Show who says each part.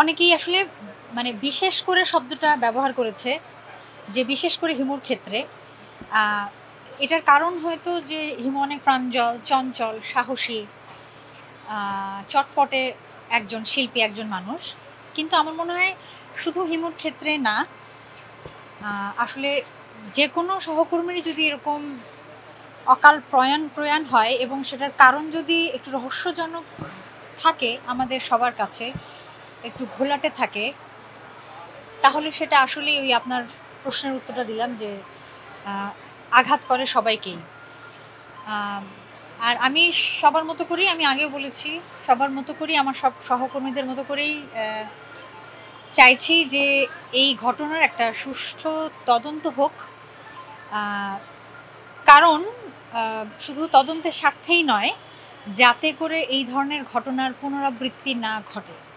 Speaker 1: অনেকেই আসলে মানে বিশেষ করে শব্দটা ব্যবহার করেছে, যে বিশেষ করে হিমুর ক্ষেত্রে। এটার কারণ হয়তো যে হিমু অনেক প্রাঞ্জল চঞ্চল, সাহসী চটপটে একজন শিল্পী, একজন মানুষ। কিন্তু আমার মনে হয় শুধু হিমুর ক্ষেত্রে না আসলে যে কোনো সহকর্মীর যদি এরকম অকাল প্রয়াণ প্রয়াণ হয় এবং সেটার কারণ যদি একটু রহস্যজনক থাকে আমাদের সবার কাছে একটু ঘোলাটে থাকে, তাহলে সেটা আসলে ওই আপনার প্রশ্নের উত্তরটা দিলাম যে আঘাত করে সবাইকেই। আর আমি সবার মতো করেই, আমি আগেও বলেছি, সবার মতো করেই, আমার সব সহকর্মীদের মতো করেই চাইছি যে এই ঘটনার একটা সুষ্ঠু তদন্ত হোক। কারণ শুধু তদন্তের স্বার্থেই নয়, যাতে করে এই ধরনের ঘটনার পুনরাবৃত্তি না ঘটে।